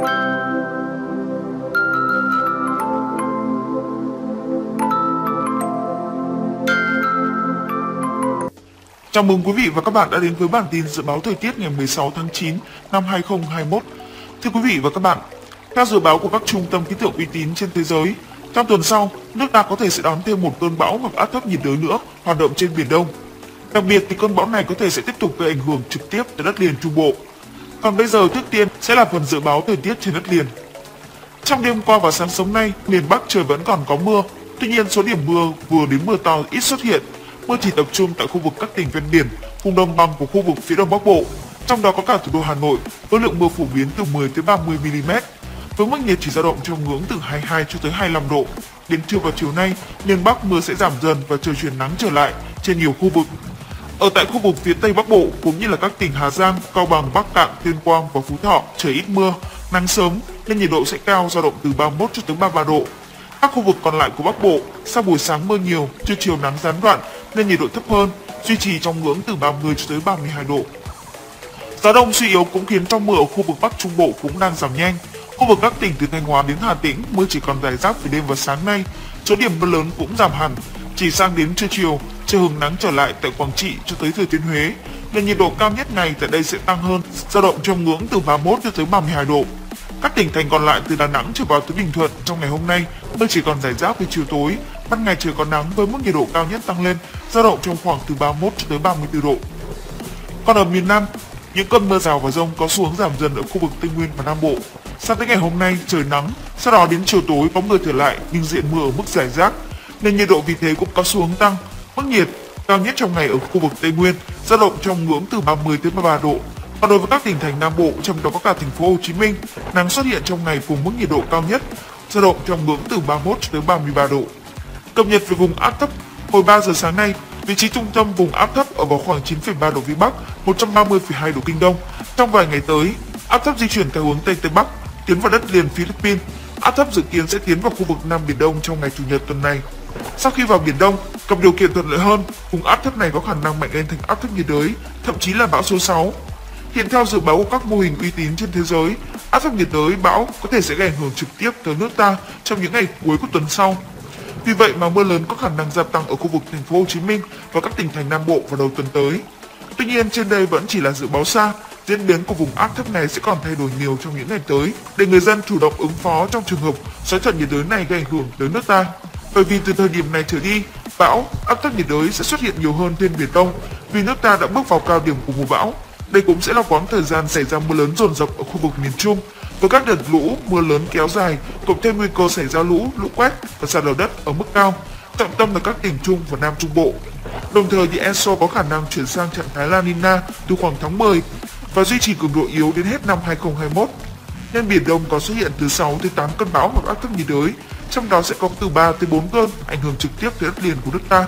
Chào mừng quý vị và các bạn đã đến với bản tin dự báo thời tiết ngày 16 tháng 9 năm 2021. Thưa quý vị và các bạn, theo dự báo của các trung tâm khí tượng uy tín trên thế giới, trong tuần sau, nước ta có thể sẽ đón thêm một cơn bão hoặc áp thấp nhiệt đới nữa hoạt động trên biển Đông. Đặc biệt thì cơn bão này có thể sẽ tiếp tục gây ảnh hưởng trực tiếp tới đất liền Trung Bộ. Còn bây giờ trước tiên sẽ là phần dự báo thời tiết trên đất liền. Trong đêm qua và sáng sớm nay, miền Bắc trời vẫn còn có mưa. Tuy nhiên số điểm mưa vừa đến mưa to ít xuất hiện. Mưa chỉ tập trung tại khu vực các tỉnh ven biển, vùng đồng bằng của khu vực phía đông bắc bộ. Trong đó có cả thủ đô Hà Nội với lượng mưa phổ biến từ 10 tới 30 mm. Với mức nhiệt chỉ dao động trong ngưỡng từ 22 cho tới 25 độ. Đến trưa và chiều nay, miền Bắc mưa sẽ giảm dần và trời chuyển nắng trở lại trên nhiều khu vực. Ở tại khu vực phía Tây Bắc Bộ cũng như là các tỉnh Hà Giang, Cao Bằng, Bắc Cạn, Tuyên Quang và Phú Thọ trời ít mưa, nắng sớm nên nhiệt độ sẽ cao dao động từ 31 cho tới 33 độ. Các khu vực còn lại của Bắc Bộ, sau buổi sáng mưa nhiều, trưa chiều nắng gián đoạn nên nhiệt độ thấp hơn, duy trì trong ngưỡng từ 30 cho tới 32 độ. Gió đông suy yếu cũng khiến trong mưa ở khu vực Bắc Trung Bộ cũng đang giảm nhanh. Khu vực các tỉnh từ Thanh Hóa đến Hà Tĩnh mưa chỉ còn rải rác về đêm và sáng nay, số điểm mưa lớn cũng giảm hẳn. Chỉ sang đến trưa chiều, trời hứng nắng trở lại tại Quảng Trị cho tới Thừa Thiên Huế, nên nhiệt độ cao nhất ngày tại đây sẽ tăng hơn, dao động trong ngưỡng từ 31 cho tới 32 độ. Các tỉnh thành còn lại từ Đà Nẵng trở vào tới Bình Thuận trong ngày hôm nay mưa chỉ còn rải rác về chiều tối, ban ngày trời có nắng với mức nhiệt độ cao nhất tăng lên, dao động trong khoảng từ 31 cho tới 34 độ. Còn ở miền Nam, những cơn mưa rào và rông có xu hướng giảm dần ở khu vực Tây Nguyên và Nam Bộ. Sang tới ngày hôm nay trời nắng, sau đó đến chiều tối có mưa trở lại nhưng diện mưa ở mức rải rác, nên nhiệt độ vì thế cũng có xu hướng tăng. Mức nhiệt cao nhất trong ngày ở khu vực Tây Nguyên dao động trong ngưỡng từ 30 đến 33 độ. Còn đối với các tỉnh thành Nam Bộ, trong đó có cả thành phố Hồ Chí Minh, nắng xuất hiện trong ngày cùng mức nhiệt độ cao nhất dao động trong ngưỡng từ 31 đến 33 độ. Cập nhật về vùng áp thấp hồi 3 giờ sáng nay, vị trí trung tâm vùng áp thấp ở vào khoảng 9,3 độ vĩ Bắc, 130,2 độ kinh Đông. Trong vài ngày tới, áp thấp di chuyển theo hướng Tây Tây Bắc, tiến vào đất liền Philippines. Áp thấp dự kiến sẽ tiến vào khu vực Nam Biển Đông trong ngày Chủ nhật tuần này. Sau khi vào Biển Đông, gặp điều kiện thuận lợi hơn, vùng áp thấp này có khả năng mạnh lên thành áp thấp nhiệt đới, thậm chí là bão số 6. Hiện theo dự báo của các mô hình uy tín trên thế giới, áp thấp nhiệt đới bão có thể sẽ gây ảnh hưởng trực tiếp tới nước ta trong những ngày cuối của tuần sau. Vì vậy mà mưa lớn có khả năng gia tăng ở khu vực thành phố Hồ Chí Minh và các tỉnh thành Nam Bộ vào đầu tuần tới. Tuy nhiên trên đây vẫn chỉ là dự báo xa, diễn biến của vùng áp thấp này sẽ còn thay đổi nhiều trong những ngày tới để người dân chủ động ứng phó trong trường hợp xoáy thuận nhiệt đới này gây ảnh hưởng tới nước ta. Bởi vì từ thời điểm này trở đi, bão, áp thấp nhiệt đới sẽ xuất hiện nhiều hơn trên biển Đông vì nước ta đã bước vào cao điểm của mùa bão. Đây cũng sẽ là quãng thời gian xảy ra mưa lớn dồn dập ở khu vực miền Trung với các đợt lũ, mưa lớn kéo dài, cộng thêm nguy cơ xảy ra lũ, lũ quét và sạt lở đất ở mức cao, trọng tâm là các tỉnh Trung và Nam Trung Bộ. Đồng thời thì ESO có khả năng chuyển sang trạng thái La Nina từ khoảng tháng 10 và duy trì cường độ yếu đến hết năm 2021. Nên Biển Đông có xuất hiện từ 6 tới 8 cơn bão hoặc áp thấp nhiệt đới, trong đó sẽ có từ 3 tới 4 cơn ảnh hưởng trực tiếp tới đất liền của nước ta.